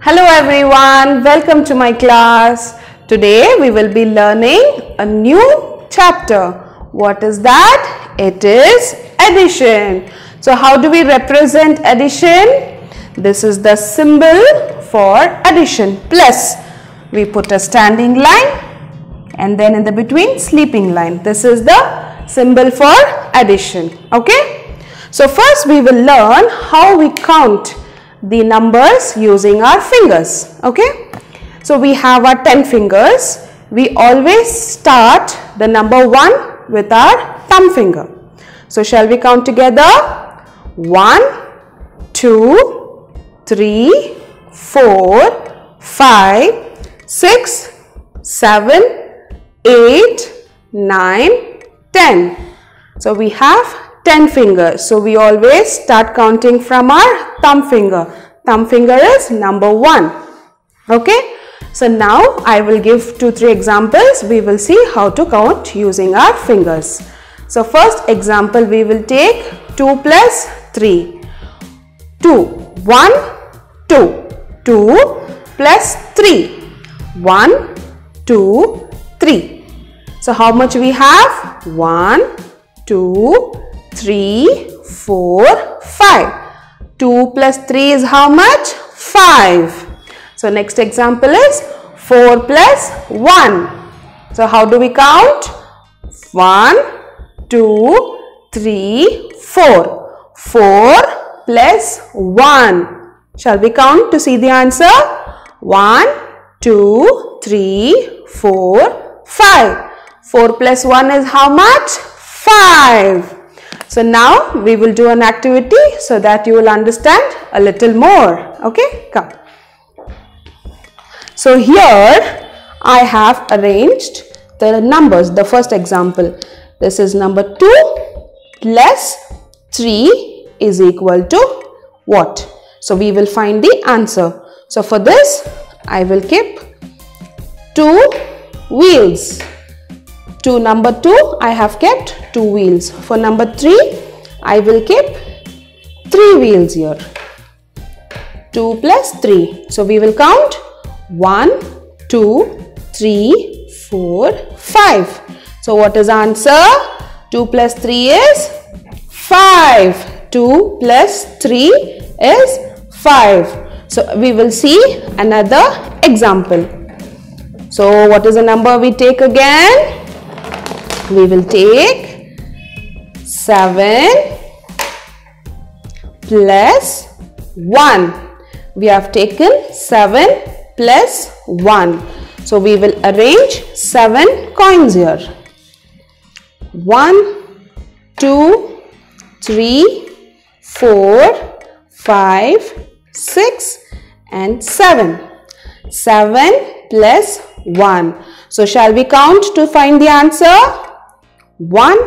Hello everyone, welcome to my class. Today we will be learning a new chapter. What is that? It is addition. So how do we represent addition? This is the symbol for addition. Plus, we put a standing line and then in the between sleeping line. This is the symbol for addition. Okay? So first we will learn how we count the numbers using our fingers. Okay. So we have our 10 fingers. We always start the number 1 with our thumb finger. So shall we count together? 1, 2, 3, 4, 5, 6, 7, 8, 9, 10. So we have 10 fingers. So we always start counting from our thumb finger. Thumb finger is number 1. Okay. So now I will give 2-3 examples. We will see how to count using our fingers. So first example we will take 2 plus 3. 2. 1, 2. 2 plus 3. 1, 2, 3. So how much we have? 1, 2, 3, 4, 5. 2 plus 3 is how much? 5. So next example is 4 plus 1. So how do we count? 1, 2, 3, 4. 4 plus 1. Shall we count to see the answer? 1, 2, 3, 4, 5. 4 plus 1 is how much? 5. So now we will do an activity so that you will understand a little more. Okay, come. So here I have arranged the numbers. The first example. This is number 2 plus 3 is equal to what? So we will find the answer. So for this I will keep 2 wheels to number 2 I have kept 2 wheels. For number 3 I will keep 3 wheels here. 2 plus 3. So we will count 1, 2, 3, 4, 5. So what is answer? 2 plus 3 is 5. 2 plus 3 is 5. So we will see another example. So what is the number we take again? We will take 7 plus 1. We have taken 7 plus 1. So we will arrange 7 coins here. 1, 2, 3, 4, 5, 6 and 7. 7 plus 1. So shall we count to find the answer? 1,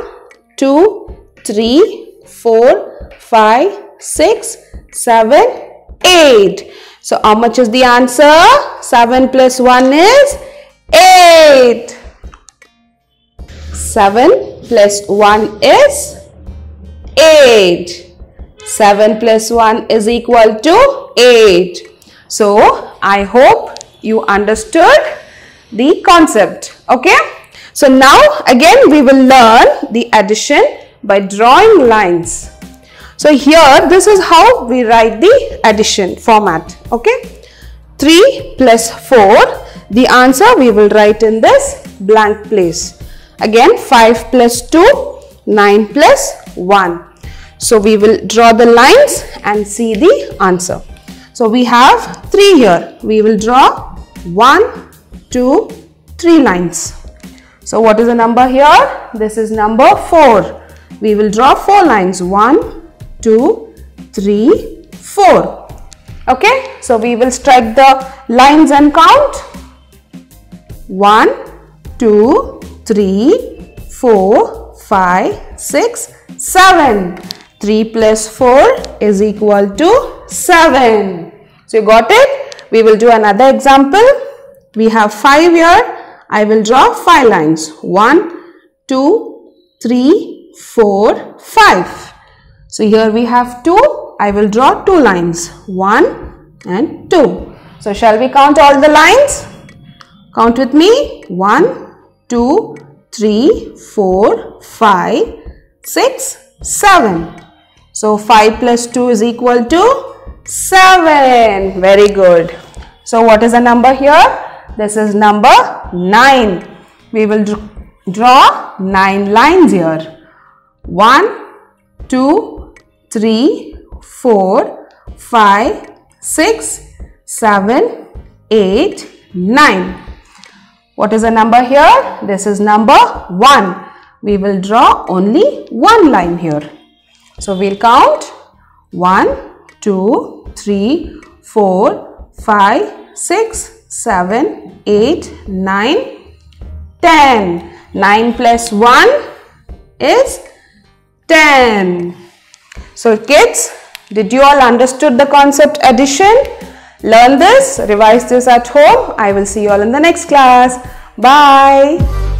2, 3, 4, 5, 6, 7, 8. So how much is the answer? 7 plus 1 is 8. 7 plus 1 is 8. 7 plus 1 is equal to 8. So I hope you understood the concept. Okay. So now again we will learn the addition by drawing lines. So here this is how we write the addition format. Okay. 3 plus 4 the answer we will write in this blank place. Again 5 plus 2 9 plus 1. So we will draw the lines and see the answer. So we have 3 here. We will draw 1, 2, 3 lines. So what is the number here? This is number 4. We will draw 4 lines. 1, 2, 3, 4. Okay. So we will strike the lines and count. 1, 2, 3, 4, 5, 6, 7. 3 plus 4 is equal to 7. So you got it? We will do another example. We have 5 here I will draw 5 lines. 1, 2, 3, 4, 5. So here we have 2. I will draw two lines. 1 and 2. So shall we count all the lines? Count with me. 1, 2, 3, 4, 5, 6, 7. So 5 plus 2 is equal to 7. Very good. So what is the number here? This is number 9. We will draw 9 lines here. 1, 2, 3, 4, 5, 6, 7, 8, 9. What is the number here? This is number 1. We will draw only one line here. So we'll count 1, 2, 3, 4, 5, 6, 7, 8, 9, 10. 9 plus 1 is 10. So kids, did you all understood the concept addition? Learn this, revise this at home. I will see you all in the next class. Bye.